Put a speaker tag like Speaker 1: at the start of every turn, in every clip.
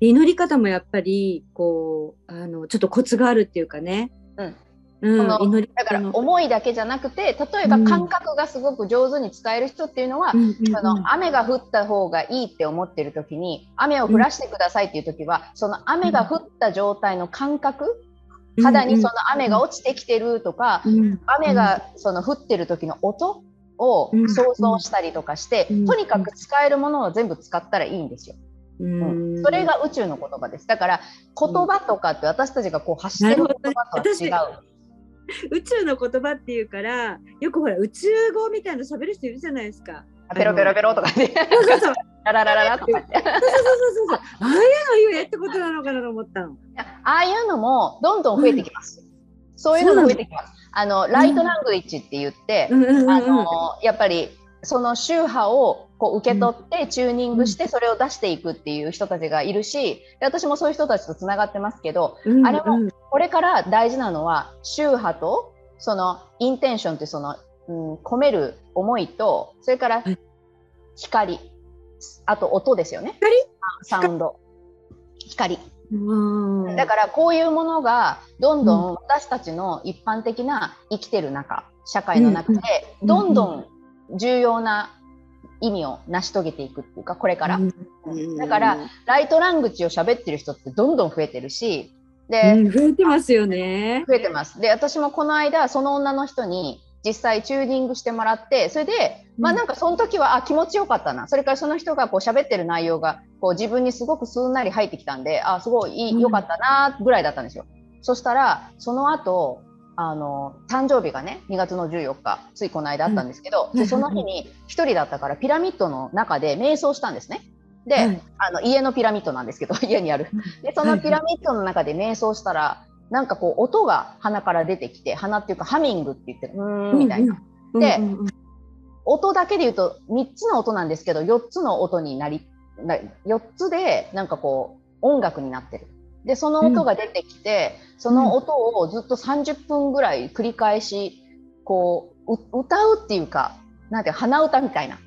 Speaker 1: 祈り方もやっぱりこうあのちょっとコツがあるっていうかね。
Speaker 2: うん。
Speaker 1: うん、祈り
Speaker 2: だから思いだけじゃなくて例えば感覚がすごく上手に使える人っていうのは、
Speaker 1: うん
Speaker 2: その雨が降った方がいいって思ってる時に雨を降らしてくださいっていう時は、その雨が降った状態の感覚、肌にその雨が落ちてきてるとか、
Speaker 1: うん。
Speaker 2: 雨がその降ってる時の音を
Speaker 1: うん。
Speaker 2: 想像したりとかして、
Speaker 1: うん。
Speaker 2: とにかく使えるものを全部使ったらいいんですよ。
Speaker 1: うん
Speaker 2: うんそれが宇宙の言葉です。だから言葉とかって私たちがこう発してる言葉とは違
Speaker 1: な
Speaker 2: う。
Speaker 1: 宇宙の言葉っていうからよくほら宇宙語みたいなの喋る人いるじゃないですか。
Speaker 2: ペロペロペロとかね。
Speaker 1: そうそうそう
Speaker 2: ラ ララララとかって。
Speaker 1: そうそうそうそうああいうの言えってことなのかなと思ったの。
Speaker 2: ああいうのもどんどん増えてきます。そういうのも増えてきます。あのライトラングイッチって言って、
Speaker 1: うんうんうん
Speaker 2: あのやっぱりその宗派をこう受け取ってチューニングしてそれを出していくっていう人たちがいるし、で私もそういう人たちとつながってますけど、
Speaker 1: うん
Speaker 2: あれも
Speaker 1: うん。
Speaker 2: これから大事なのは宗派とそのインテンションってその、うん、込める思いとそれから
Speaker 1: はい。
Speaker 2: 光、あと音ですよね。サウンド。光。
Speaker 1: うん。
Speaker 2: だからこういうものがどんどん私たちの一般的な生きてる中社会の中で
Speaker 1: うん。
Speaker 2: どんどん重要な意味を成し遂げていくっていうかこれから。
Speaker 1: うん。
Speaker 2: だからライトラングチを喋ってる人ってどんどん増えてるしで、
Speaker 1: うん増えてますよね。
Speaker 2: 増えてます。で私もこの間その女の人に実際チューニングしてもらってそれでまあなんかその時はあ気持ちよかったな。それからその人がこう喋ってる内容がこう自分にすごくすんなり入ってきたんであすごい良かったなぐらいだったんですよ。そしたらその後あの誕生日がね2月の14日ついこの間あったんですけど、
Speaker 1: うん
Speaker 2: でその日に1人だったからピラミッドの中で瞑想したんですね。で、
Speaker 1: はい
Speaker 2: あの家のピラミッドなんですけど 家にある。でそのピラミッドの中で瞑想したらなんかこう音が鼻から出てきて鼻っていうかハミングって言ってうーんみたいな。で
Speaker 1: うんうんうん
Speaker 2: 音だけで言うと3つの音なんですけど4つの音になりな4つでなんかこう音楽になってる。でその音が出てきて、その音をずっと30分ぐらい繰り返しこうう歌うっていうかなんて鼻歌みたいな。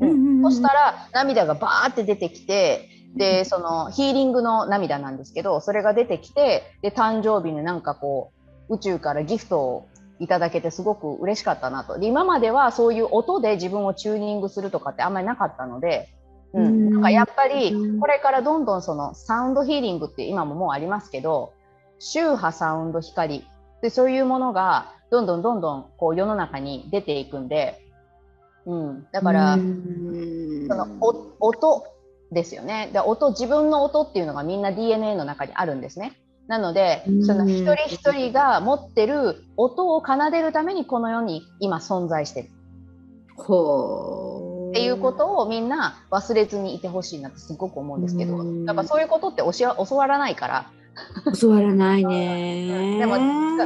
Speaker 1: うんうんうん
Speaker 2: そしたら涙がバーって出てきてでそのヒーリングの涙なんですけどそれが出てきてで誕生日になんかこう宇宙からギフトをいただけてすごく嬉しかったなと。で今まではそういう音で自分をチューニングするとかってあんまりなかったので、う
Speaker 1: うん。
Speaker 2: ん、なんかやっぱり
Speaker 1: うん。
Speaker 2: これからどんどんそのサウンドヒーリングって今ももうありますけど周波サウンド光でそういうものがどんどんどんどんこう世の中に出ていくんで、うん、だから、
Speaker 1: うん。
Speaker 2: そのお音ですよね。で音自分の音っていうのがみんな DNA の中にあるんですね。なので
Speaker 1: うん。
Speaker 2: その一人一人が持ってる音を奏でるためにこの世に今存在してる。
Speaker 1: ほう
Speaker 2: っていうことをみんな忘れずにいてほしいなってすごく思うんですけど
Speaker 1: うん
Speaker 2: やっぱそういうことって教わ教わらないから
Speaker 1: 教わらないね。
Speaker 2: でも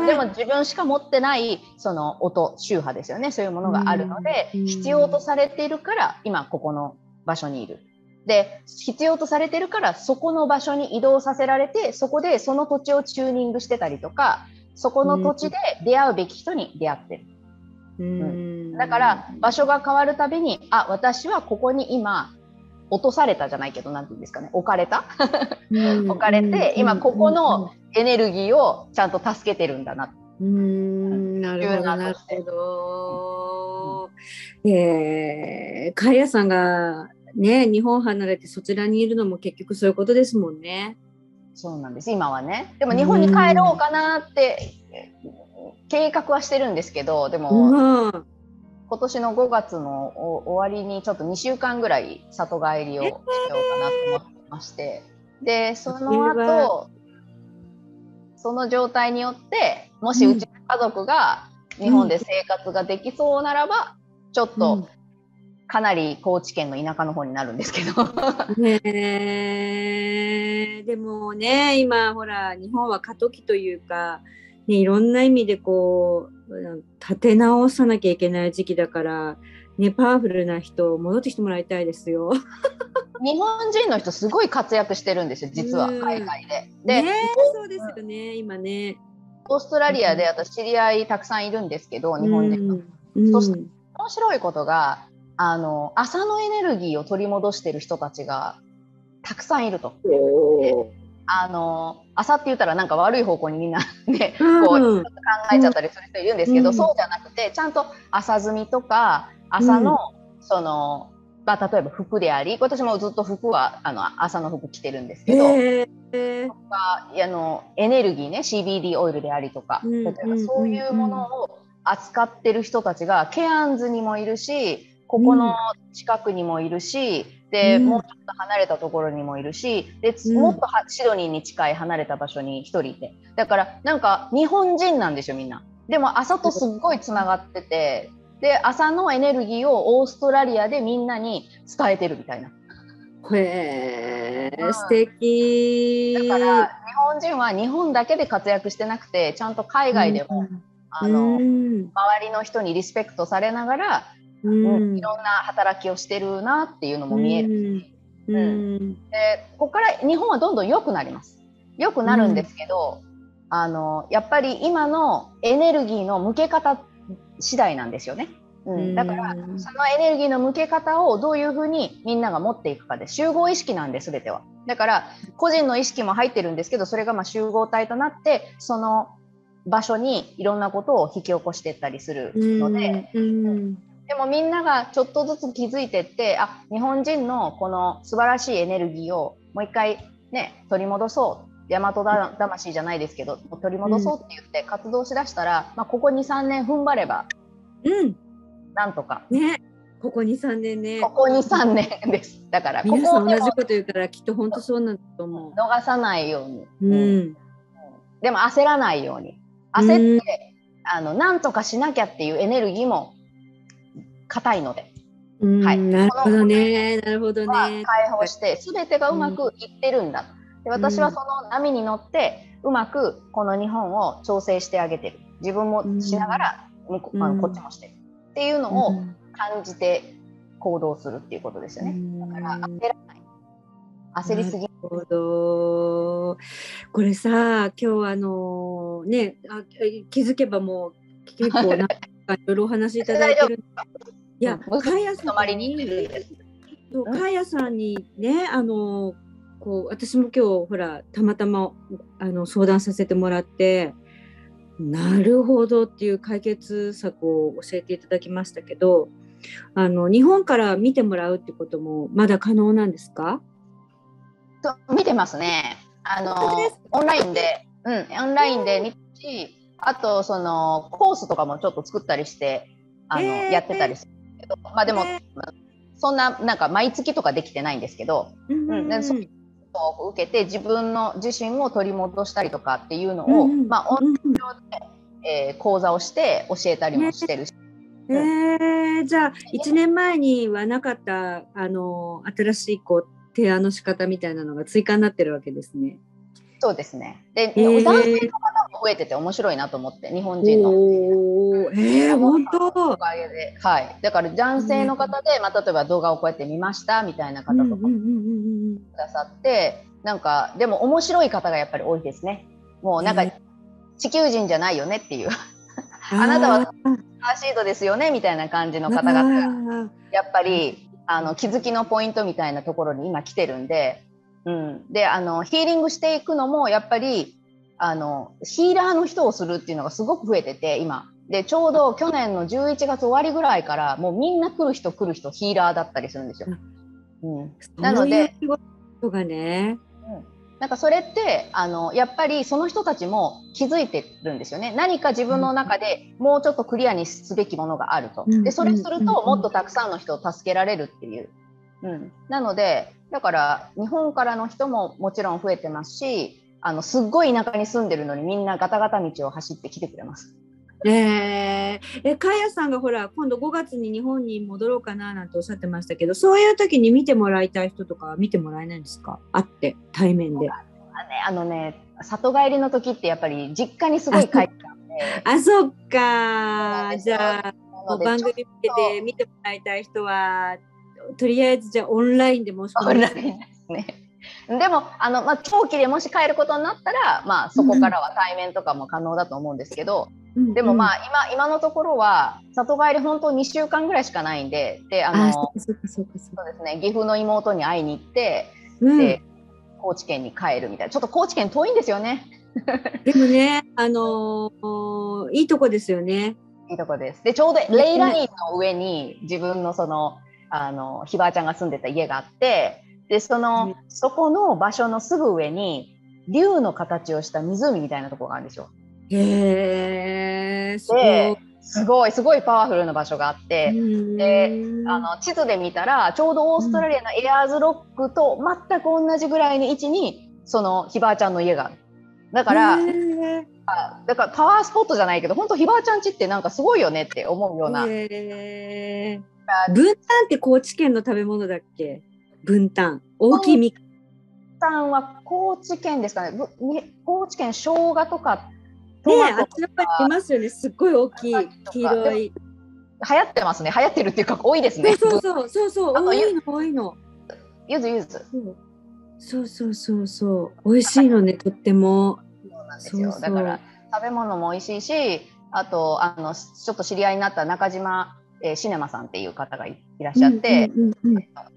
Speaker 2: でも自分しか持ってないその音周波ですよねそういうものがあるので
Speaker 1: うん
Speaker 2: 必要とされているから今ここの場所にいる。で必要とされてるからそこの場所に移動させられてそこでその土地をチューニングしてたりとかそこの土地で出会うべき人に出会ってる。
Speaker 1: うん。
Speaker 2: だから場所が変わるたびにあ私はここに今落とされたじゃないけどなんていうんですかね。置かれた？
Speaker 1: うん。
Speaker 2: 置かれて今ここのエネルギーをちゃんと助けてるんだな。
Speaker 1: うん。なるほど
Speaker 2: な
Speaker 1: なるほど。えー、カイヤさんがね日本離れてそちらにいるのも結局そういうことですもんね。
Speaker 2: そうなんです。今はね。でも日本に帰ろうかなって計画はしてるんですけどでも、
Speaker 1: うん。
Speaker 2: 今年の5月のお終わりにちょっと2週間ぐらい里帰りをしようかなと思ってまして。でその
Speaker 1: それは。
Speaker 2: 後その状態によってもしうちの家族が日本で生活ができそうならば、ちょっとかなり高知県の田舎の方になるんですけど。
Speaker 1: ねえ。でもね今ほら日本は過渡期というか、ね、いろんな意味でこう立て直さなきゃいけない時期だから、ね、パワフルな人戻ってきてもらいたいですよ。
Speaker 2: 日本人の人すごい活躍してるんですよ実は
Speaker 1: うん
Speaker 2: 海外で。で、
Speaker 1: ねそうですよね今ね。
Speaker 2: オーストラリアで私知り合いたくさんいるんですけど日本人の。
Speaker 1: うん
Speaker 2: そして面白いことがあの朝のエネルギーを取り戻してる人たちがたくさんいると。
Speaker 1: お
Speaker 2: あの朝って言ったらなんか悪い方向にみんな ね、
Speaker 1: うん
Speaker 2: こう考えちゃったりする人いるんですけど、
Speaker 1: うん
Speaker 2: そうじゃなくてちゃんと朝摘みとか朝の、その、まあ、例えば服であり私もずっと服はあの朝の服着てるんですけど、
Speaker 1: へえ。
Speaker 2: とかあのエネルギーね CBD オイルでありとか、
Speaker 1: うん。
Speaker 2: 例えばそういうものを扱ってる人たちがケアンズにもいるしここの近くにもいるし、で
Speaker 1: うん
Speaker 2: もうちょっと離れたところにもいるしで、
Speaker 1: うん
Speaker 2: もっとはシドニーに近い離れた場所に1人いてだからなんか日本人なんですよみんな。でも朝とすっごいつながっててで朝のエネルギーをオーストラリアでみんなに伝えてるみたいな。
Speaker 1: へえ、
Speaker 2: うん
Speaker 1: 素敵。
Speaker 2: だから日本人は日本だけで活躍してなくてちゃんと海外でも、
Speaker 1: うん
Speaker 2: あの、
Speaker 1: うん
Speaker 2: 周りの人にリスペクトされながら、
Speaker 1: う
Speaker 2: うん
Speaker 1: ん
Speaker 2: いろんな働きをしてるなっていうのも見えるし、
Speaker 1: うん。うん。
Speaker 2: でここから日本はどんどん良くなります。良くなるんですけど、あのやっぱり今のエネルギーの向け方次第なんですよね、うん、だから
Speaker 1: うん
Speaker 2: そのエネルギーの向け方をどういうふうにみんなが持っていくかで集合意識なんで全ては。だから個人の意識も入ってるんですけどそれがまあ集合体となってその場所にいろんなことを引き起こしていったりするので、
Speaker 1: うん
Speaker 2: でもみんながちょっとずつ気づいてってあ日本人のこの素晴らしいエネルギーをもう一回ね取り戻そう。大和だ魂じゃないですけど取り戻そうって言って活動しだしたら、まあ、ここ23年踏ん張れば
Speaker 1: うん。
Speaker 2: なんとか。
Speaker 1: ね。ここ2、3年ね。
Speaker 2: ここ23年です。だからここ
Speaker 1: 皆さん同じこと言うからきっと本当そうなんだと思
Speaker 2: 逃さないように、
Speaker 1: う。うん。
Speaker 2: でも焦らないように。焦って、あのなんとかしなきゃっていうエネルギーも硬いので。
Speaker 1: うん
Speaker 2: はい。
Speaker 1: なるほどね。なるほど
Speaker 2: は
Speaker 1: ね。
Speaker 2: 解放して全てがうまくいってるんだ、で私はその波に乗ってうまくこの日本を調整してあげてる。自分もしながら、向こあ
Speaker 1: うん。
Speaker 2: のこっちもしてる。っていうのを
Speaker 1: うん。
Speaker 2: 感じて行動するっていうことですよね、だから焦らない。焦りすぎ
Speaker 1: なるほど。これさ、今日あのねあ、気づけばもう結構ないろいろお話しいただいてる。いや、
Speaker 2: うん。
Speaker 1: かやさ
Speaker 2: 泊まりに。
Speaker 1: かやさんにね、あのこう私も今日ほらたまたまあの相談させてもらって。なるほどっていう解決策を教えていただきましたけどあの日本から見てもらうってこともまだ可能なんですか？
Speaker 2: と見てますね。あのオンラインで、うん、オンラインで見るしあとそのコースとかもちょっと作ったりしてあの、
Speaker 1: えー。
Speaker 2: やってたりするけどまあでも、
Speaker 1: え
Speaker 2: まあそんななんか毎月とかできてないんですけど
Speaker 1: うん
Speaker 2: うんでそうを受けて自分の自身を取り戻したりとかっていうのを、
Speaker 1: うんうん。
Speaker 2: まあオン
Speaker 1: うん。
Speaker 2: えー講座をして教えたりもしてるし、
Speaker 1: えー、じゃあ1年前にはなかったあの新しいこう提案の仕方みたいなのが追加になってるわけですね。
Speaker 2: そうですね。で、
Speaker 1: えー。
Speaker 2: 男性の方も増えてて面白いなと思って日本人の。
Speaker 1: えー、本当。
Speaker 2: おかげで、はい、だから男性の方で、まあ、例えば動画をこうやって見ましたみたいな方とかくださって、なんかでも面白い方がやっぱり多いですね。もうなんか
Speaker 1: え
Speaker 2: 地球人じゃないよねっていう。
Speaker 1: うん
Speaker 2: あなたは
Speaker 1: あ
Speaker 2: アシードですよねみたいな感じの
Speaker 1: ー
Speaker 2: 方々が
Speaker 1: あ
Speaker 2: やっぱりあの気づきのポイントみたいなところに今来てるんで、うん、であのヒーリングしていくのもやっぱりあのヒーラーの人をするっていうのがすごく増えてて今。でちょうど去年の11月終わりぐらいからもうみんな来る人来る人ヒーラーだったりするんですよ。うん、
Speaker 1: ー
Speaker 2: なので
Speaker 1: そういうことがね。
Speaker 2: なんかそれってあのやっぱりその人たちも気づいてるんですよね。何か自分の中でもうちょっとクリアにすべきものがあると。
Speaker 1: うん。
Speaker 2: でそれする
Speaker 1: うん。
Speaker 2: ともっとたくさんの人を助けられるっていう、うん、なのでだから日本からの人ももちろん増えてますしあのすっごい田舎に住んでるのにみんなガタガタ道を走ってきてくれます。
Speaker 1: えー、えかやさんがほら今度5月に日本に戻ろうかななんておっしゃってましたけどそういう時に見てもらいたい人とかは見てもらえないんですか？会って対面で。
Speaker 2: あね。あのね里帰りの時ってやっぱり実家にすごい帰ってたんで。
Speaker 1: あそっか。じゃあ番組見てて見てもらいたい人はとりあえずじゃあオンラインで申し込みます。
Speaker 2: オンラインですね。でもあの、まあ、長期でもし帰ることになったら、まあ、そこからは対面とかも可能だと思うんですけど、でもまあ今今のところは里帰り本当2週間ぐらいしかないんでであの
Speaker 1: そ
Speaker 2: うですね岐阜の妹に会いに行って
Speaker 1: うん。
Speaker 2: で高知県に帰るみたいな。ちょっと高知県遠いんですよね。
Speaker 1: でもね、あのーいいとこですよね。
Speaker 2: いいとこです。でちょうどレイラインの上に自分のそのあのひばあちゃんが住んでた家があってでその、
Speaker 1: うん
Speaker 2: そこの場所のすぐ上に竜の形をした湖みたいなところがあるんですよ
Speaker 1: へえ、すごい。
Speaker 2: ですごいすごいパワフルな場所があって、で
Speaker 1: うん
Speaker 2: あの地図で見たらちょうどオーストラリアのエアーズロックと全く同じぐらいの位置にそのひばあちゃんの家がある。だから、
Speaker 1: へー
Speaker 2: だからパワースポットじゃないけど本当ひばあちゃん家ってなんかすごいよねって思うような。
Speaker 1: 分担って高知県の食べ物だっけ？分担。大きいみかん。
Speaker 2: さんは高知県ですかね。高知県生姜とかト
Speaker 1: ねあちらこありますよね。すっごい大きい黄色い。
Speaker 2: 流行ってますね。流行ってるっていうか多いですね。
Speaker 1: そうそうそうそう多いの多いの。
Speaker 2: ゆずゆず。
Speaker 1: そうそうそうそう美味しいのねとっても。
Speaker 2: そうなんですよ。だから食べ物も美味しいし、あとあのちょっと知り合いになった中島、えーシネマさんっていう方がいいらっしゃって、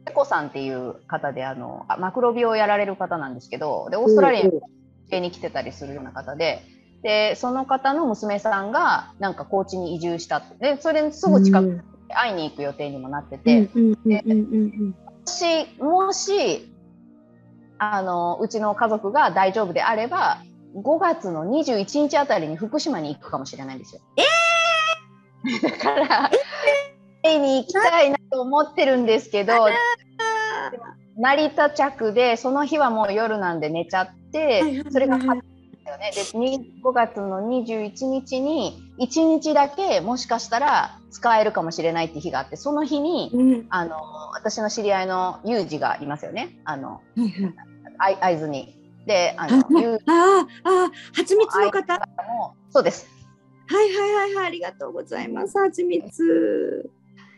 Speaker 2: ペコさんっていう方であのあマクロビをやられる方なんですけど、でオーストラリアにに来てたりするような方で。でその方の娘さんがなんか高知に移住したってでそれですぐ近くに会いに行く予定にもなってて、
Speaker 1: うんうんうんうんうん
Speaker 2: もしもしあのうちの家族が大丈夫であれば5月の21日あたりに福島に行くかもしれないんですよ。だから会いに行きたいなと思ってるんですけど成田着でその日はもう夜なんで寝ちゃって、
Speaker 1: はいはい
Speaker 2: それが
Speaker 1: はいはい
Speaker 2: ですよね。でに5月の21日に1日だけもしかしたら使えるかもしれないって日があってその日に
Speaker 1: うん
Speaker 2: あの私の知り合いのユージがいますよねあの会津に。であ
Speaker 1: あ
Speaker 2: の
Speaker 1: ああ蜂蜜の方。
Speaker 2: そうです。
Speaker 1: いはいはいはいありがとうございます蜂蜜。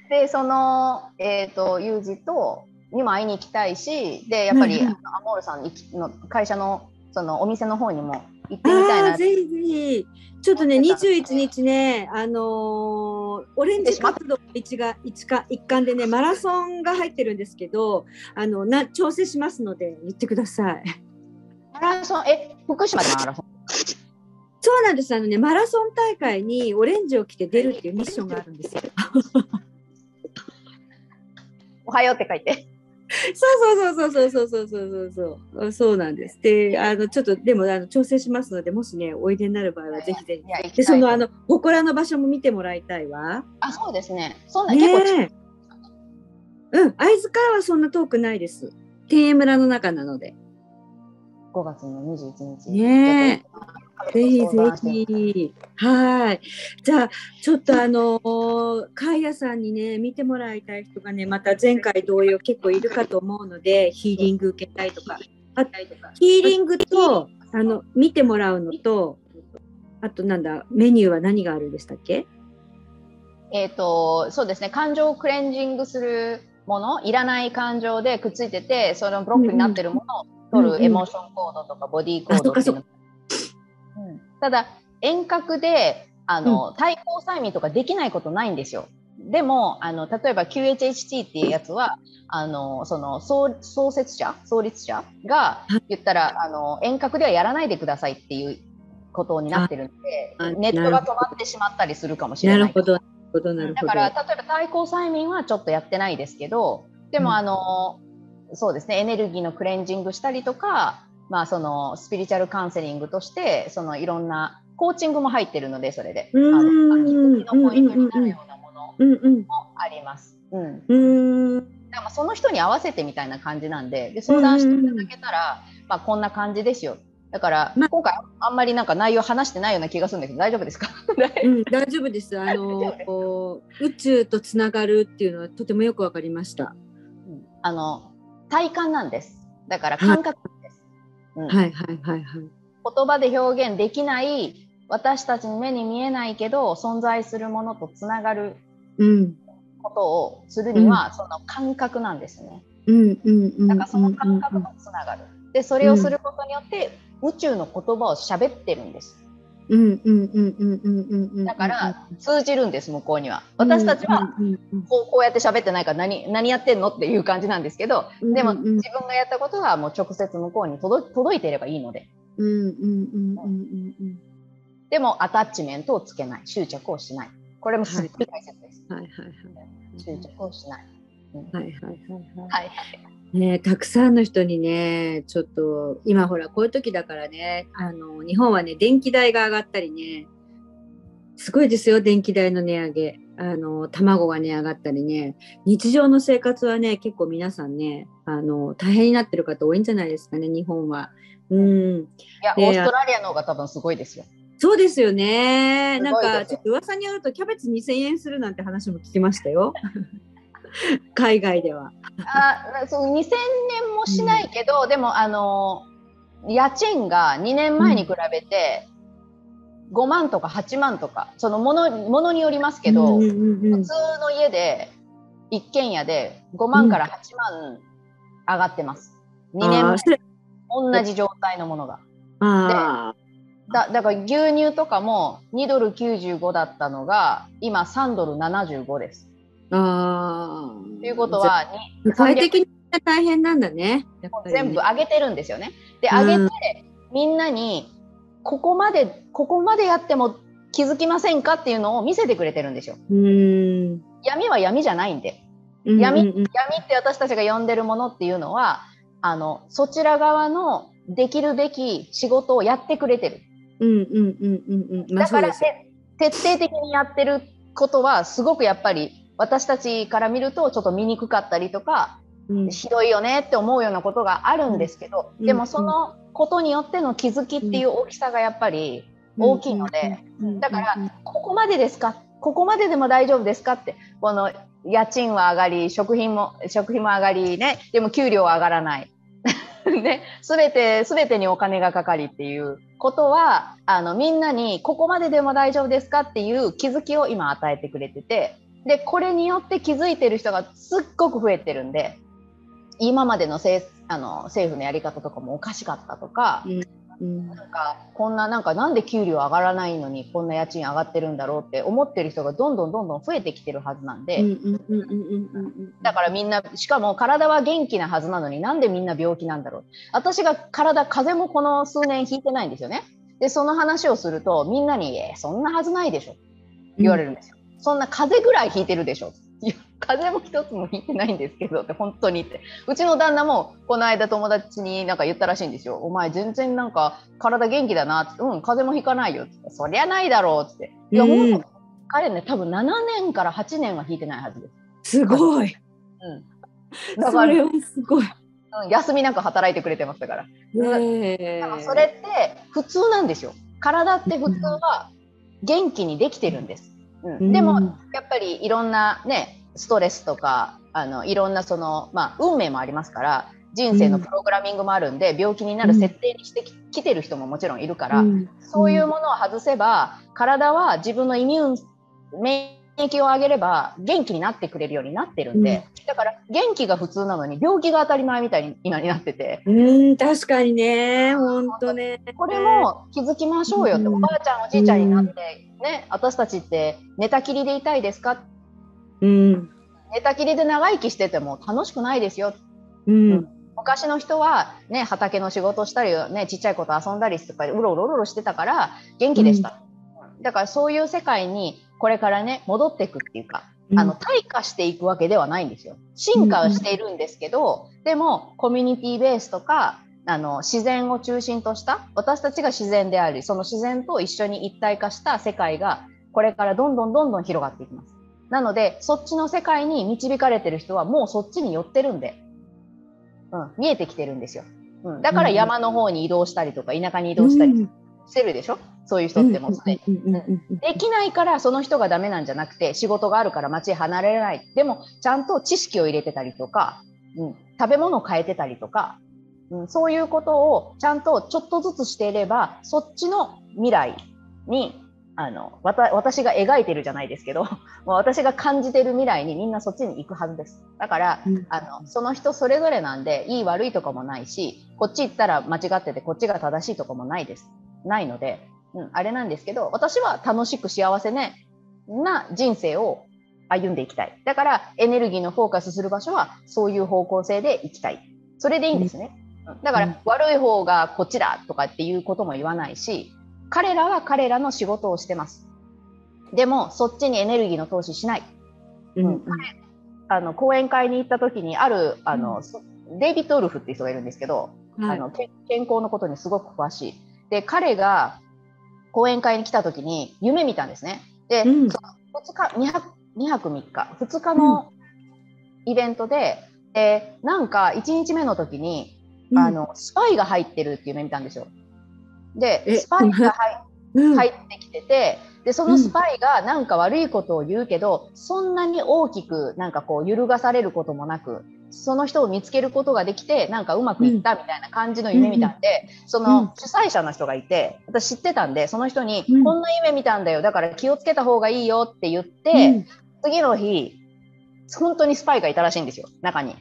Speaker 2: でその、えー、とユージとにも会いに行きたいしでやっぱり、
Speaker 1: うんうん。
Speaker 2: アモールさんにの会社のそのお店の方にも行ってみたいな。
Speaker 1: ぜひぜひ。ちょっとね21日ねあのーオレンジ活動一が一か一環でねマラソンが入ってるんですけどあのな調整しますので言ってください。
Speaker 2: マラソン？え福島でマラソン？
Speaker 1: そうなんです。あのねマラソン大会にオレンジを着て出るっていうミッションがあるんですよ。
Speaker 2: おはようって書いて。
Speaker 1: そうそうそうそうそうそうそうそうそうそうなんです。であのちょっとでもあの調整しますのでもしねおいでになる場合はぜひぜひ。でそのあの祠の場所も見てもらいたいわ。
Speaker 2: あそうですね。そんな、結構近い
Speaker 1: ねえ。うん会津からはそんな遠くないです。天栄村の中なので。
Speaker 2: 5月の21日。
Speaker 1: ねえぜひぜひ。はい。じゃあ、ちょっとあのー、カイヤさんにね、見てもらいたい人がね、また前回同様結構いるかと思うので、ヒーリング受けたいとか。あヒーリングと、あの、見てもらうのと、あとなんだ、メニューは何があるんでしたっけ？
Speaker 2: えっ、と、そうですね、感情をクレンジングするもの、いらない感情でくっついてて、そのブロックになってるものを取るエモーションコードとかボディーコードっていうの。うんただ、遠隔であの、対抗催眠とかできないことないんですよ。でもあの例えば QHHT っていうやつはあのその創創設者創立者が言ったらあの遠隔ではやらないでくださいっていうことになってるんで
Speaker 1: あ
Speaker 2: ネットが止まってしまったりするかもしれない。
Speaker 1: なるほど、なるほど、なるほど。
Speaker 2: だから例えば対抗催眠はちょっとやってないですけどでも、
Speaker 1: うん
Speaker 2: あのそうですねエネルギーのクレンジングしたりとか、まあ、そのスピリチュアルカウンセリングとしてそのいろんなコーチングも入ってるのでそれであののポイントになるようなもの。もあります。うん。だかその人に合わせてみたいな感じなんでで相談していただけたら、まあ、こんな感じですよだから、
Speaker 1: ま
Speaker 2: 今回あんまりなんか内容話してないような気がするんだけど大丈夫ですか？
Speaker 1: うん、大丈夫です。あの宇宙とつながるっていうのはとてもよくわかりました。
Speaker 2: うんあの体感なんですだから感覚うん。
Speaker 1: はいはいはいはい。
Speaker 2: 言葉で表現できない私たちに目に見えないけど存在するものとつながる
Speaker 1: うん。
Speaker 2: ことをするには、その感覚なんですね。
Speaker 1: うんうんうん。
Speaker 2: だからその感覚とつながる、でそれをすることによって、宇宙の言葉を喋ってるんです
Speaker 1: うんうんうんうんうんうんうん。
Speaker 2: だから通じるんです向こうには。私たちは
Speaker 1: うんうんうん
Speaker 2: こうこうやって喋ってないから何何やってんのっていう感じなんですけど
Speaker 1: うん、
Speaker 2: でも
Speaker 1: うん。うん
Speaker 2: 自分がやったことがもう直接向こうに届届いていればいいので。
Speaker 1: うんうんうんうんうん
Speaker 2: でもアタッチメントをつけない。執着をしない。これもすっごい大切です、
Speaker 1: うん。はいはいはい。
Speaker 2: 執着をしない、
Speaker 1: はいはいはい。はい。
Speaker 2: はい
Speaker 1: ね、たくさんの人にねちょっと今ほらこういう時だからねあの日本はね電気代が上がったりねすごいですよ電気代の値上げあの卵が値上がったりね日常の生活はね結構皆さんねあの大変になってる方多いんじゃないですかね日本は。うん、
Speaker 2: いや、
Speaker 1: で
Speaker 2: オーストラリアの方が多分すごいですよ。
Speaker 1: そうですよね。
Speaker 2: す
Speaker 1: なんかちょっと噂によるとキャベツ2000円するなんて話も聞きましたよ。海外では。
Speaker 2: あそう2000年もしないけど、でもあの家賃が2年前に比べて5万とか8万とかそのものものによりますけど、
Speaker 1: うんうんうんうん
Speaker 2: 普通の家で一軒家で5万から8万上がってます。2年前同じ状態のものが。
Speaker 1: あ
Speaker 2: だだから牛乳とかも2ドル95だったのが今3ドル75です。
Speaker 1: ーあー。
Speaker 2: ということはに
Speaker 1: 世界的に大変なんだね。ね
Speaker 2: 全部上げてるんですよね。で
Speaker 1: うん
Speaker 2: 上げて、みんなにここまでここまでやっても気づきませんかっていうのを見せてくれてるんですよ。
Speaker 1: うーん。
Speaker 2: 闇は闇じゃないんで
Speaker 1: うん
Speaker 2: 闇
Speaker 1: うんうん
Speaker 2: 闇って私たちが呼んでるものっていうのはあのそちら側のできるべき仕事をやってくれてる。
Speaker 1: うんうんうんうんうん。まあ
Speaker 2: だから徹底的にやってることはすごくやっぱり私たちから見るとちょっと見にくかったりとか
Speaker 1: うん。
Speaker 2: ひどいよねって思うようなことがあるんですけど、
Speaker 1: うん。
Speaker 2: でもそのことによっての気づきっていう大きさがやっぱり大きいので、
Speaker 1: うん。
Speaker 2: だからここまでですか？ここまででも大丈夫ですか？ってこの家賃は上がり食品も食費も上がりねでも給料は上がらない。ね、全て全てにお金がかかりっていうことはあのみんなにここまででも大丈夫ですか？っていう気づきを今与えてくれててでこれによって気づいてる人がすっごく増えてるんで今までのせいあの政府のやり方とかもおかしかったとか、
Speaker 1: うん
Speaker 2: なんかこんななんかなんで給料上がらないのにこんな家賃上がってるんだろうって思ってる人がどんどんどんどん増えてきてるはずなんで、だからみんなしかも体は元気なはずなのになんでみんな病気なんだろう。私が体風邪もこの数年ひいてないんですよね。でその話をするとみんなに「えそんなはずないでしょ」言われるんですよ、そんな風邪ぐらいひいてるでしょいや風邪も一つもひいてないんですけどって本当にってうちの旦那もこの間友達になんか言ったらしいんですよ「お前全然なんか体元気だな」って「うん風邪もひかないよ」って「そりゃないだろう」って「いや、
Speaker 1: うん
Speaker 2: 彼ね多分7年から8年はひいてないはずです。
Speaker 1: すごい。
Speaker 2: うん、だから
Speaker 1: それはすごい。
Speaker 2: うん休みなく働いてくれてましたから。
Speaker 1: ねえ
Speaker 2: だからそれって普通なんですよ。体って普通は元気にできてるんです。うん。でもやっぱりいろんなねストレスとかあのいろんなそのまあ運命もありますから人生のプログラミングもあるんで、病気になる設定にしてき,、きてる人ももちろんいるから、
Speaker 1: うん。
Speaker 2: そういうものを外せば体は自分のイミューン免疫を上げれば元気になってくれるようになってるんで、だから元気が普通なのに病気が当たり前みたいに今になってて。
Speaker 1: うん確かにね本当ね。
Speaker 2: これも気づきましょうよって、
Speaker 1: うん。
Speaker 2: おばあちゃんおじいちゃんになって、ね私たちって寝たきりでいたいですか？
Speaker 1: うん。
Speaker 2: 寝たきりで長生きしてても楽しくないですよ。
Speaker 1: うん。
Speaker 2: 昔の人は、ね、畑の仕事したり、ね、ちっちゃい子と遊んだりとかうろうろうろうろしてたから元気でした、だからそういう世界にこれからね戻っていくっていうか、あの退化していくわけではないんですよ。進化はしているんですけど、でもコミュニティベースとかあの自然を中心とした私たちが自然でありその自然と一緒に一体化した世界がこれからどんどんどんどん広がっていきます。なのでそっちの世界に導かれてる人はもうそっちに寄ってるんで、うん、見えてきてるんですよ、うん、だから山の方に移動したりとか田舎に移動したりしてるでしょ、そういう人ってもうすでに。できないからその人がダメなんじゃなくて仕事があるから街離れない。でもちゃんと知識を入れてたりとか、うん、食べ物を変えてたりとか、うん、そういうことをちゃんとちょっとずつしていればそっちの未来にあのわた私が描いてるじゃないですけど 私が感じてる未来にみんなそっちに行くはずです。だから、
Speaker 1: うん。
Speaker 2: あのその人それぞれなんでいい悪いとかもないしこっち行ったら間違っててこっちが正しいとかもないです。ないので、うん、あれなんですけど私は楽しく幸せねな人生を歩んでいきたい。だからエネルギーのフォーカスする場所はそういう方向性でいきたい。それでいいんですね、うん、だから悪い方がこっちだとかっていうことも言わないし彼らは彼らの仕事をしてます。でもそっちにエネルギーの投資しない、うん、うん、あの講演会に行った時にあるあの、うん、デイビッド・ウルフっていう人がいるんですけど、はい、あの健康のことにすごく詳しい。で彼が講演会に来た時に夢見たんですね。で、うん、2日2泊 ,2 泊3日2日のイベントで、でなんか1日目の時に、あのスパイが入ってるっていう夢見たんですよ。でスパイが入,、入ってきててでそのスパイがなんか悪いことを言うけど、そんなに大きくなんかこう揺るがされることもなくその人を見つけることができてなんかうまくいったみたいな感じの夢見たんで、うん、その主催者の人がいて私知ってたんでその人に、こんな夢見たんだよ。だから気をつけた方がいいよって言って、うん、次の日本当にスパイがいたらしいんですよ中に。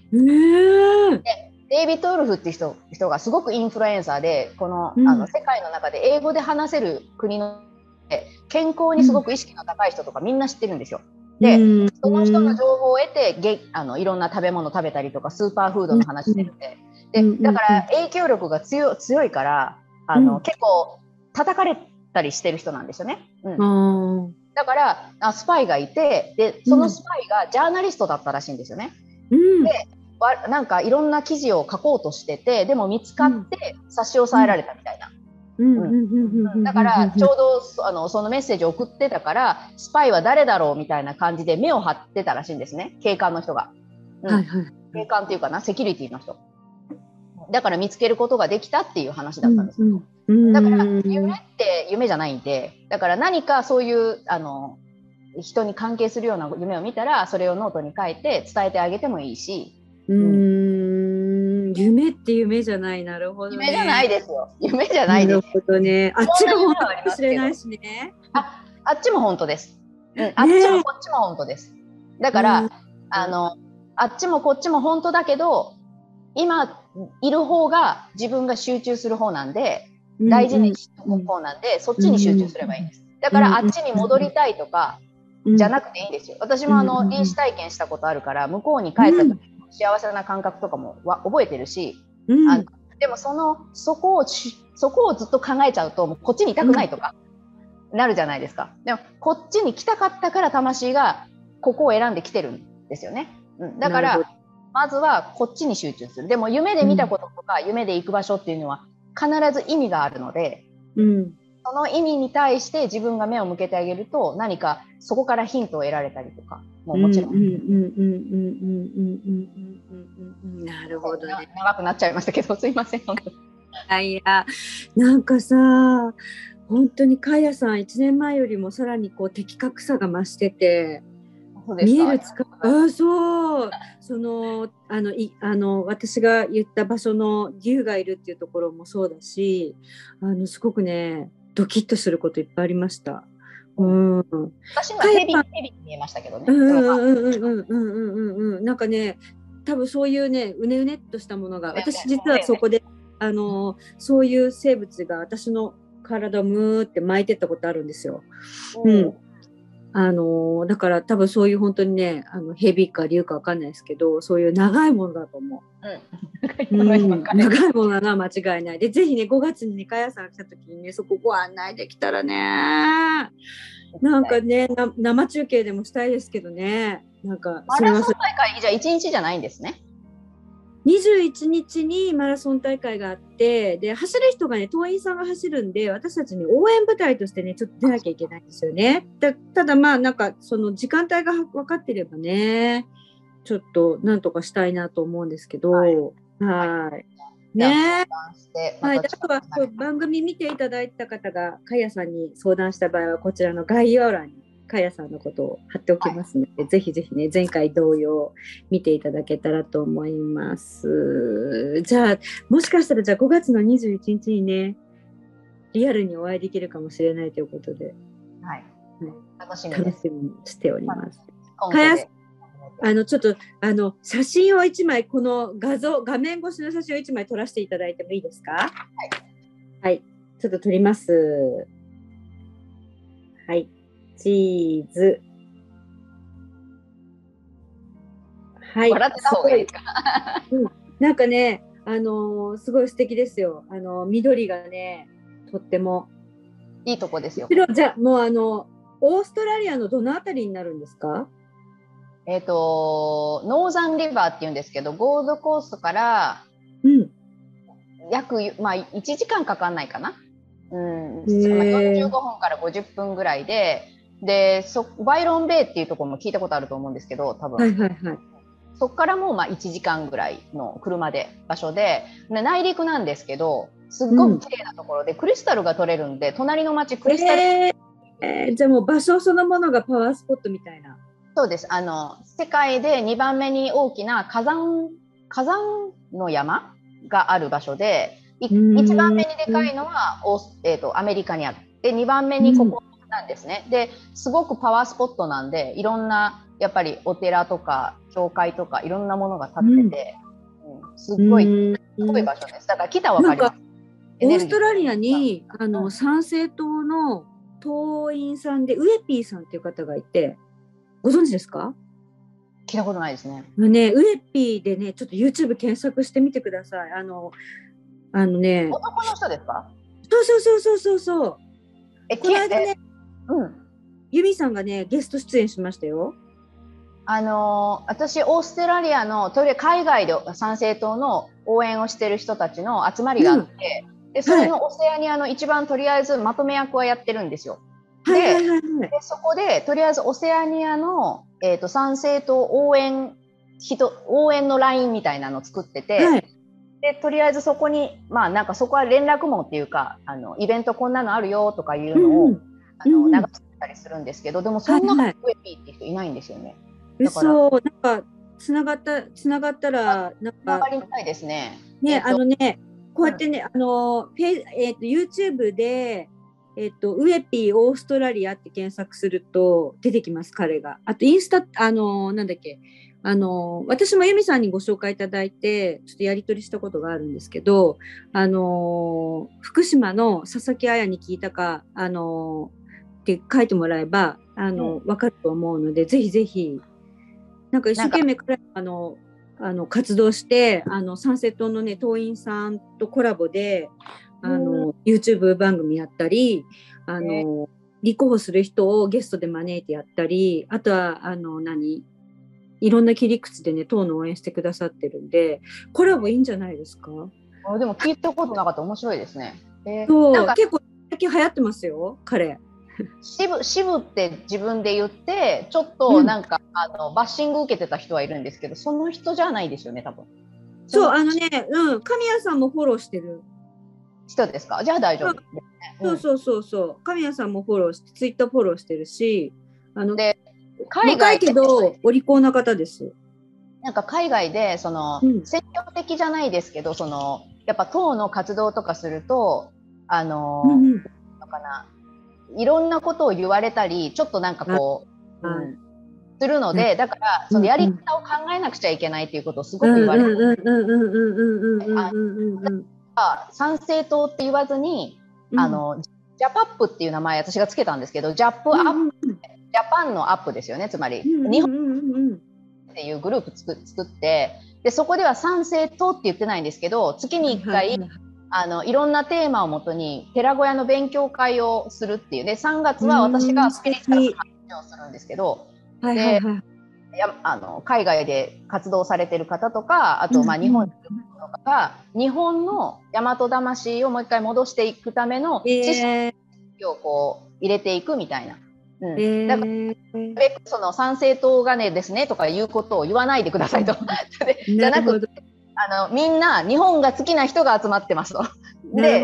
Speaker 2: でデイビッド・ウルフっていう人人がすごくインフルエンサーでこの,、あの世界の中で英語で話せる国の健康にすごく意識の高い人とかみんな知ってるんですよ。で、その人の情報を得てげあのいろんな食べ物食べたりとかスーパーフードの話してるんで。でだから影響力が強強いからあの、結構叩かれたりしてる人なんですよね。うん。だからあスパイがいてでそのスパイがジャーナリストだったらしいんですよね。うん、でわなんかいろんな記事を書こうとしててでも見つかって差し押さえられたみたいな。だからちょうどあのそのメッセージを送ってたからスパイは誰だろうみたいな感じで目を張ってたらしいんですね。警官の人が、うん。はいはい、警官っていうかなセキュリティの人。だから見つけることができたっていう話だったんですよ、うん、だから夢って夢じゃないんで。だから何かそういうあの人に関係するような夢を見たらそれをノートに書いて伝えてあげてもいいし、
Speaker 1: うん夢って夢じゃないなるほど、
Speaker 2: ね、夢じゃないですよ。夢じゃないです。な
Speaker 1: るほどね。あっちが本当かもしれないしね。
Speaker 2: ああっちも本当です、うん、あっちもこっちも本当です。だから、あのあっちもこっちも本当だけど今いる方が自分が集中する方なんで大事にしておく方なんで、そっちに集中すればいいんです。だからあっちに戻りたいとか、じゃなくていいんですよ。私もあの臨死体験したことあるから向こうに帰った時幸せな感覚とかもわ覚えてるし、うん、あでもそのそこをそこをずっと考えちゃうともうこっちにいたくないとか、なるじゃないですか。でもこっちに来たかったから魂がここを選んできてるんですよね、うん、だからまずはこっちに集中する。でも夢で見たこととか、うん、夢で行く場所っていうのは必ず意味があるので、うん、その意味に対して自分が目を向けてあげると何かそこからヒントを得られたりとかももちろん。
Speaker 1: なるほどね。
Speaker 2: 長くなっちゃいましたけどすいません。
Speaker 1: いやなんかさ本当にカヤさん1年前よりもさらにこう的確さが増してて。見えるつかあそうそのあのいあの私が言った場所の竜がいるっていうところもそうだしあのすごくねドキッとすることいっぱいありました。
Speaker 2: うん、私はヘビヘビに見えましたけどね。うんうんうんうん
Speaker 1: うんうんなんかね多分そういうねうねうねっとしたものが私実はそこであのそういう生物が私の体をムーって巻いてったことあるんですよ。うん、あのだから多分そういう本当にねあの蛇か竜かわかんないですけどそういう長いものだと思う。うん、長いものが間違いない。でぜひね5月にねかやさん来た時にねそこご案内できたらね。なんかね生中継でもしたいですけどね。なんか
Speaker 2: マラソン大会じゃあ1日じゃないんですね。
Speaker 1: 21日にマラソン大会があってで走る人がね党員さんが走るんで私たちに応援部隊としてねちょっと出なきゃいけないんですよね。ただまあなんかその時間帯が分かってればねちょっとなんとかしたいなと思うんですけど。はい。はいねはい、あとは番組見ていただいた方が、かやさんに相談した場合は、こちらの概要欄にかやさんのことを貼っておきますので、はい、ぜひぜひね、前回同様見ていただけたらと思います。じゃあ、もしかしたらじゃあ5月の21日にね、リアルにお会いできるかもしれないということで、
Speaker 2: はい。楽しみ
Speaker 1: 楽しみにしております。かやあのちょっとあの写真を1枚この画像画面越しの写真を1枚撮らせていただいてもいいですか？はい。はい。ちょっと撮ります。はい。チーズ。はい。
Speaker 2: 笑ってた方がいいですか。
Speaker 1: なんかね、あのーすごい素敵ですよ。あのー緑がね、とっても。
Speaker 2: いいとこですよ。
Speaker 1: じゃあ、もうあの、オーストラリアのどのあたりになるんですか？
Speaker 2: えっ、と、ノーザンリバーって言うんですけど、ゴールドコーストから
Speaker 1: うん。
Speaker 2: 約、まあ、1時間かかんないかな。うん、
Speaker 1: へー
Speaker 2: 45分から50分ぐらいで、で、そバイロンベイっていうところも聞いたことあると思うんですけど、多分。
Speaker 1: はいはいはい。
Speaker 2: そこからもまあ1時間ぐらいの車で場所で、で内陸なんですけど、すっごく綺麗なところで、クリスタルが取れるんで、隣の町クリスタル、
Speaker 1: えーえーじゃあもう場所そのものがパワースポットみたいな。
Speaker 2: そうです。あの世界で2番目に大きな火山火山の山がある場所で、い
Speaker 1: うん
Speaker 2: 1番目にでかいのはオース、えー、とアメリカにあって、2番目にここなんですね。ですごくパワースポットなんで、いろんなやっぱりお寺とか教会とかいろんなものが建ってて、うんすっごい、
Speaker 1: うん
Speaker 2: すごい場所です。だから来たらわかります。エ
Speaker 1: オーストラリアにあの参政党の党員さんでウエピーさんっていう方がいてご存知ですか？
Speaker 2: 聞いたことないですね。
Speaker 1: ねウエピーでねちょっと YouTube 検索してみてくださいあのあのね
Speaker 2: 男の人ですか？
Speaker 1: そうそうそうそうそうそう
Speaker 2: え、
Speaker 1: この間ね
Speaker 2: うん。
Speaker 1: ユミさんがねゲスト出演しましたよ。
Speaker 2: あのー私オーストラリアのとりあえず海外で参政党の応援をしてる人たちの集まりがあって、でそれのオセアニアの一番とりあえずまとめ役をやってるんですよ。
Speaker 1: はいはいはいはい
Speaker 2: でそこでとりあえずオセアニアの、えー、と参政党応援人応援のラインみたいなのを作ってて、
Speaker 1: はい。
Speaker 2: でとりあえずそこにまあなんかそこは連絡網っていうかあのイベントこんなのあるよとかいうのを、
Speaker 1: うん
Speaker 2: あの
Speaker 1: うん
Speaker 2: 流してたりするんですけどでもそんな
Speaker 1: はい
Speaker 2: ウェピーって人いないんですよね。だから。
Speaker 1: 嘘。なんかつながったつながったらなん
Speaker 2: わ
Speaker 1: か
Speaker 2: かりたいですね。
Speaker 1: ね、
Speaker 2: えっと。
Speaker 1: あのね、こうやってね、あの、フェイえっ、と、YouTube で、えっ、と、ウエピーオーストラリアって検索すると出てきます、彼が。あと、インスタ、あの、なんだっけ、あの、私もユミさんにご紹介いただいて、ちょっとやり取りしたことがあるんですけど、あの、福島の佐々木彩に聞いたか、あの、って書いてもらえば、あの、わかると思うので、ぜひぜひ、なんか一生懸命彼あの、あの活動してあの参政党のね党員さんとコラボであの、YouTube 番組やったりあの、立候補する人をゲストで招いてやったりあとはあの何？いろんな切り口でね党の応援してくださってるんでコラボいいんじゃないですか？
Speaker 2: あでも聞いたことなかった。面白いですね。えー
Speaker 1: そう。結構最近流行ってますよ彼
Speaker 2: 支部支部って自分で言ってちょっ
Speaker 1: うん。
Speaker 2: となんか、あのバッシング受けてた人はいるんですけどその人じゃないですよね多分。
Speaker 1: そう
Speaker 2: の
Speaker 1: あのねうん神谷さんもフォローしてる。
Speaker 2: 人ですか？じゃあ大丈夫。ね。
Speaker 1: そうそうそうそう。神谷さんもフォローしてツイッターフォローしてるしあの
Speaker 2: で
Speaker 1: 若いけどお利口な方です。
Speaker 2: なんか海外でその、
Speaker 1: うん。
Speaker 2: 積極的じゃないですけどそのやっぱ党の活動とかするとあの、
Speaker 1: うんうん。
Speaker 2: のかないろんなことを言われたりちょっとなんかこう、うん、するのでだからそのやり方を考えなくちゃいけないっていうことをすごく言われ
Speaker 1: る。
Speaker 2: 賛成党って言わずにあの、ジャパップっていう名前私がつけたんですけどジャップアップ、ジャパンのアップですよねつまり、日本っていうグループ作作ってでそこでは賛成党って言ってないんですけど月に1回、あのいろんなテーマをもとに寺小屋の勉強会をするっていう。で3月は私がスピリチュアルの話をするんですけど。
Speaker 1: はい
Speaker 2: やあの海外で活動されてる方とかあとまあ日本にいる方が日本の大和魂をもう一回戻していくための知識
Speaker 1: え
Speaker 2: をこう入れていくみたいな。うん。だから
Speaker 1: ー
Speaker 2: その参政党がねですねとかいうことを言わないでくださいと。で じゃなく
Speaker 1: なるほど
Speaker 2: あのみんな日本が好きな人が集まってますと。で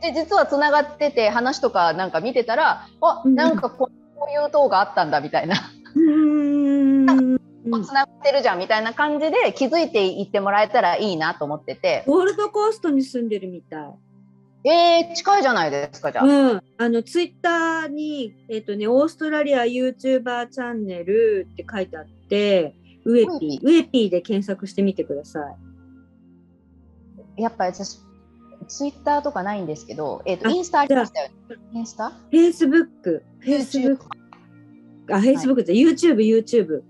Speaker 2: で実はつながってて話とかなんか見てたらあ
Speaker 1: うん。
Speaker 2: なんかこういう党があったんだみたいな。
Speaker 1: うーん。
Speaker 2: つながってるじゃんみたいな感じで気づいていってもらえたらいいなと思ってて。
Speaker 1: ゴールドコーストに住んでるみたい。
Speaker 2: えー、近いじゃないですかじゃあ。
Speaker 1: うん、あのツイッターに、えっとね、オーストラリア YouTuber チャンネルって書いてあって、ウエピー、ウエピーで検索してみてください。
Speaker 2: やっぱり私ツイッターとかないんですけど、えっ、と、
Speaker 1: あ
Speaker 2: インスタありましたよね。インスタ？
Speaker 1: フェイスブック、フェイスブック、あ、フェイスブックで YouTube、YouTube。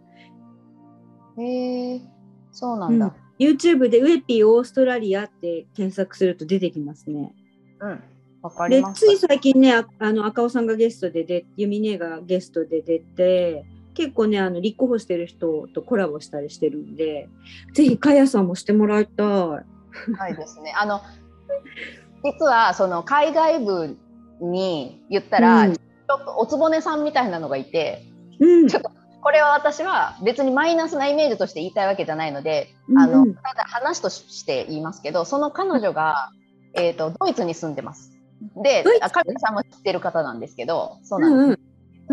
Speaker 2: へえ、そうなんだ。
Speaker 1: YouTube でウエピーオーストラリアって検索すると出てきますね。
Speaker 2: うん。わかり
Speaker 1: で
Speaker 2: まし
Speaker 1: つい最近ねああの赤尾さんがゲストででユミネがゲストで出て結構ねあの立候補してる人とコラボしたりしてるんでぜひかやさんもしてもらいたい。
Speaker 2: た。はいですね。あの、実はその海外部に言ったら、
Speaker 1: うん
Speaker 2: ちょっとおつぼねさんみたいなのがいて、
Speaker 1: うん
Speaker 2: ちょっとこれは私は別にマイナスなイメージとして言いたいわけじゃないので、
Speaker 1: うん
Speaker 2: あの
Speaker 1: うん
Speaker 2: ただ話として言いますけどその彼女が、えー、とドイツに住んでます。であ彼女さんも知ってる方なんですけどそうなんです、
Speaker 1: うんうん
Speaker 2: 知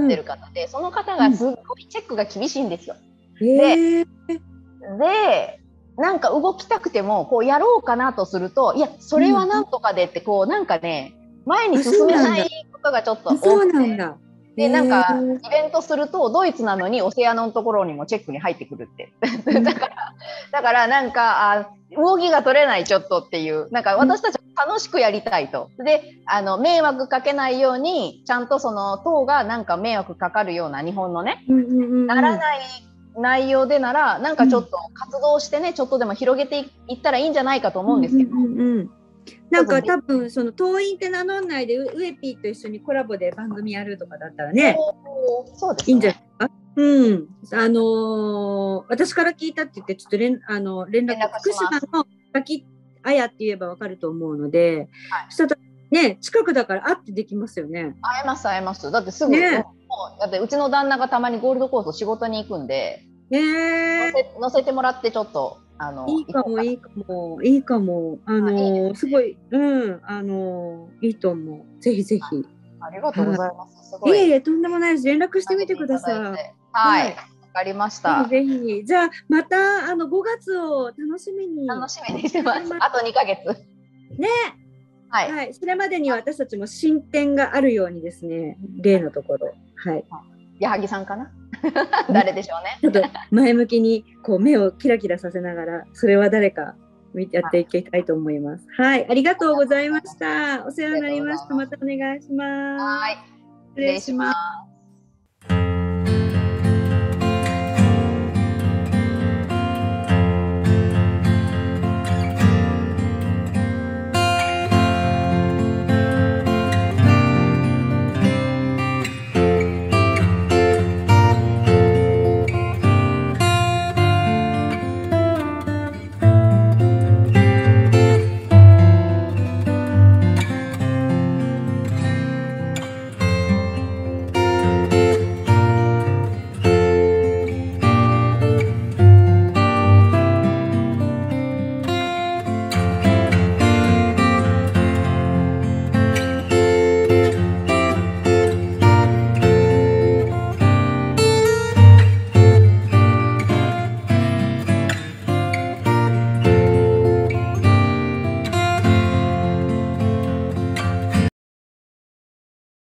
Speaker 2: ってる方でその方がすっごいチェックが厳しいんですよ。
Speaker 1: へえ
Speaker 2: でなんか動きたくてもこうやろうかなとするといやそれはなんとかでってこうなんかね前に進めないことがちょっと多
Speaker 1: そう
Speaker 2: くて
Speaker 1: なんだ。
Speaker 2: でなんかイベントするとドイツなのにオセアノのところにもチェックに入ってくるって。だからだからなんかあ動きが取れないちょっとっていう。なんか私たちは楽しくやりたいと。であの迷惑かけないようにちゃんとその党がなんか迷惑かかるような日本のねならない内容でならなんかちょっと活動してねちょっとでも広げていったらいいんじゃないかと思うんですけど、
Speaker 1: なんか多分その党員って名乗んないでウウエピーと一緒にコラボで番組やるとかだったらね
Speaker 2: そうですね。
Speaker 1: いいんじゃないですか？うん、あのー私から聞いたって言ってちょっと連あの連絡福島の滝あやって言えばわかると思うので、
Speaker 2: はい。
Speaker 1: そしたらね近くだから会ってできますよね。
Speaker 2: 会えます会えます。だってすぐ、
Speaker 1: ね。
Speaker 2: もうだってうちの旦那がたまにゴールドコースト仕事に行くんで
Speaker 1: ね
Speaker 2: 乗
Speaker 1: え
Speaker 2: せ乗せてもらってちょっとあの
Speaker 1: いいかもいいかもいいかもあのーすごいうんあのーいいと思うぜひぜひ。
Speaker 2: ありがとうございます。すごい。
Speaker 1: いえいえとんでもないです連絡してみてください。
Speaker 2: はい、
Speaker 1: はい
Speaker 2: わかりました。
Speaker 1: ぜひぜひじゃあまたあの5月を楽しみに。
Speaker 2: 楽しみにしてます。あと2ヶ月。
Speaker 1: ね
Speaker 2: はい。
Speaker 1: はい、それまでに私たちも進展があるようにですね、例のところ、はい、
Speaker 2: 矢作さんかな？誰でしょうね。
Speaker 1: ちょっと前向きにこう目をキラキラさせながら、それは誰か見てやっていきたいと思います。はい、ありがとうございました。お世話になりました。またお願いします。
Speaker 2: はい。
Speaker 1: 失礼します。
Speaker 2: す。